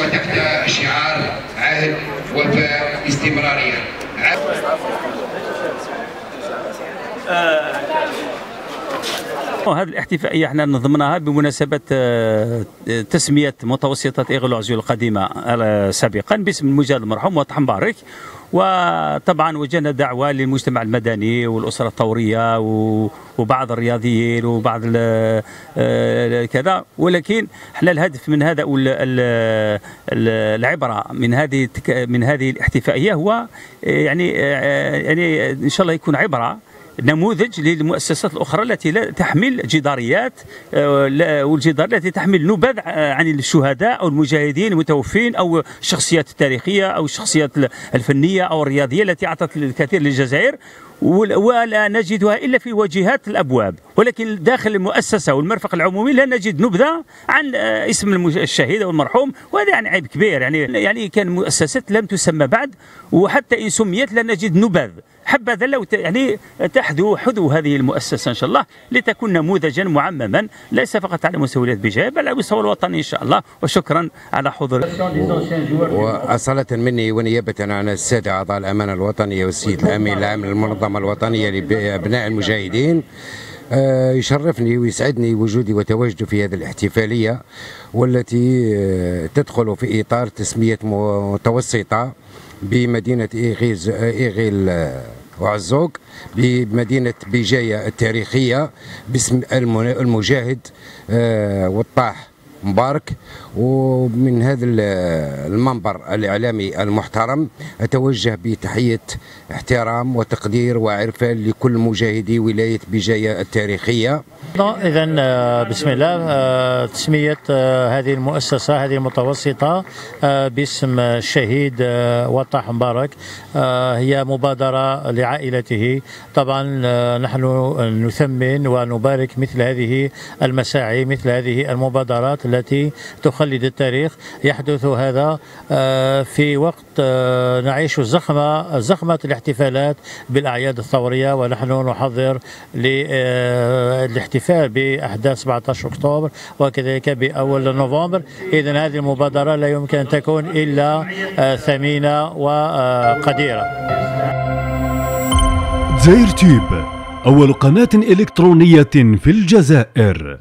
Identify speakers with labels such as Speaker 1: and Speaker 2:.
Speaker 1: وتحت شعار عهد وفاء استمرارية.
Speaker 2: هذه الاحتفائية إحنا نظمناها بمناسبة آه، تسمية متوسطة إغلو عزيو القديمة آه، سابقا باسم المجاهد المرحوم وطح مبارك وطبعا وجهنا دعوة للمجتمع المدني والأسرة الثورية وبعض الرياضيين وبعض آه، كذا. ولكن إحنا الهدف من هذا العبرة من هذه من هذه الاحتفائية هو يعني يعني إن شاء الله يكون عبرة نموذج للمؤسسات الأخرى التي لا تحمل جداريات آه، والجدار التي تحمل نبذ آه، عن الشهداء أو المجاهدين المتوفين أو الشخصيات التاريخية أو الشخصيات الفنية أو الرياضية التي أعطت الكثير للجزائر. ولا نجدها إلا في واجهات الأبواب. ولكن داخل المؤسسة والمرفق العمومي لا نجد نبذة عن آه، اسم الشهيد أو المرحوم. وهذا يعني عيب كبير. يعني يعني كان مؤسسات لم تسمى بعد وحتى إن سميت لا نجد نبذ. حبذا لو يعني تحذو حذو هذه المؤسسة إن شاء الله لتكون نموذجا معمما. ليس فقط على مستوى بجايه بل على المستوى الوطني إن شاء الله. وشكرا على حضور.
Speaker 3: وأصالة مني ونيابة عن السادة أعضاء الأمانة الوطنية والسيد الأمين العام للمنظمة الوطنية لأبناء المجاهدين. يشرفني ويسعدني وجودي وتواجدي في هذه الاحتفالية والتي آه، تدخل في إطار تسمية متوسطة بمدينة إيغيل, إيغيل آه، وعزوق بمدينة بجاية التاريخية باسم المجاهد والطاح. مبارك. ومن هذا المنبر الإعلامي المحترم أتوجه بتحية احترام وتقدير وعرفان لكل مجاهدي ولاية بجاية التاريخية.
Speaker 4: إذا آه، بسم الله آه، تسمية آه، هذه المؤسسة هذه المتوسطة باسم الشهيد وطاح مبارك هي مبادرة لعائلته. طبعا نحن نثمن ونبارك مثل هذه المساعي مثل هذه المبادرات التي تخلد التاريخ. يحدث هذا في وقت نعيش زخمة زخمة الاحتفالات بالأعياد الثورية ونحن نحضر للاحتفال الاحتفال بأحداث 17 أكتوبر وكذلك بأول نوفمبر. اذا هذه المبادرة لا يمكن أن تكون إلا آه، ثمينة وقديره
Speaker 5: زير تيب أول قناة إلكترونية في الجزائر.